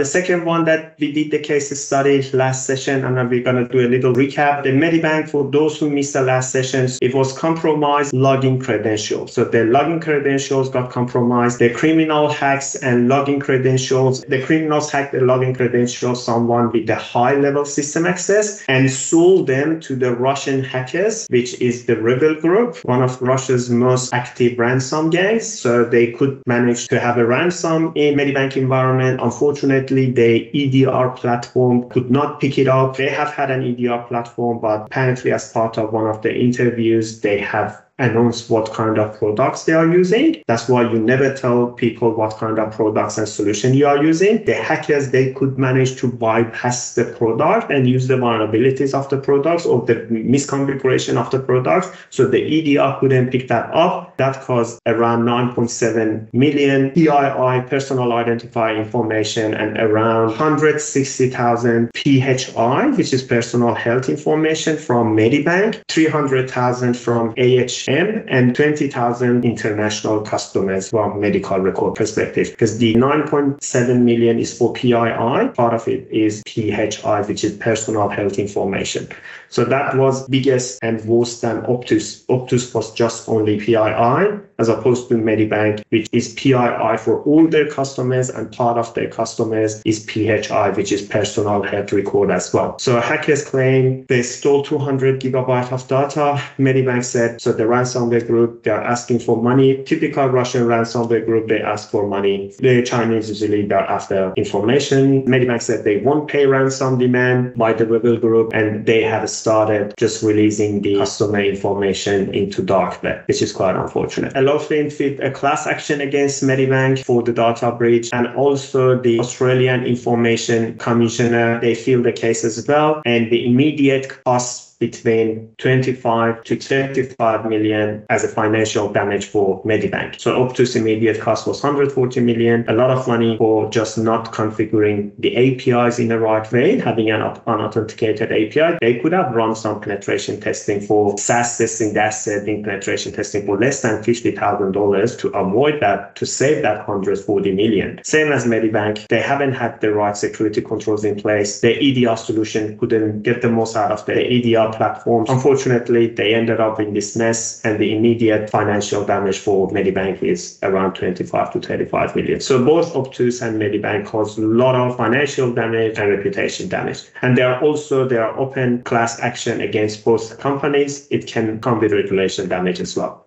The second one that we did the case study last session, and we're going to do a little recap. The Medibank, for those who missed the last sessions, it was compromised login credentials. So the login credentials got compromised. The criminal hacks and login credentials. The criminals hacked the login credentials someone with the high level system access and sold them to the Russian hackers, which is the REvil Group, one of Russia's most active ransom gangs. So they could manage to have a ransom in Medibank environment. Unfortunately, the EDR platform could not pick it up. They have had an EDR platform, but apparently as part of one of the interviews, they have announce what kind of products they are using. That's why you never tell people what kind of products and solution you are using. The hackers, they could manage to bypass the product and use the vulnerabilities of the products or the misconfiguration of the products. So the EDR couldn't pick that up. That caused around 9.7 million PII, personal identifier information, and around 160,000 PHI, which is personal health information from Medibank, 300,000 from AH and 20,000 international customers from medical record perspective. Because the 9.7 million is for PII, part of it is PHI, which is personal health information. So that was biggest and worse than Optus. Optus was just only PII as opposed to Medibank, which is PII for all their customers and part of their customers is PHI, which is personal health record as well. So hackers claim they stole 200 gigabyte of data. Medibank said, so the ransomware group, they're asking for money. Typical Russian ransomware group, they ask for money. The Chinese usually they're after information. Medibank said they won't pay ransom demand by the REvil group and they have started just releasing the customer information into dark web, which is quite unfortunate. A lot of them fit a class action against Medibank for the data breach and also the Australian Information Commissioner, they feel the case as well. And the immediate cost between 25 to 35 million as a financial damage for Medibank. So Optus immediate cost was 140 million, a lot of money for just not configuring the APIs in the right way, having an unauthenticated API. They could have run some penetration testing for SAST testing, DAST setting penetration testing for less than $50,000 to avoid that, to save that 140 million. Same as Medibank, they haven't had the right security controls in place. The EDR solution couldn't get the most out of the EDR platforms. Unfortunately, they ended up in this mess, and the immediate financial damage for Medibank is around 25 to 35 million. So both Optus and Medibank caused a lot of financial damage and reputation damage. And there are also there are open class action against both companies. It can come with regulation damage as well.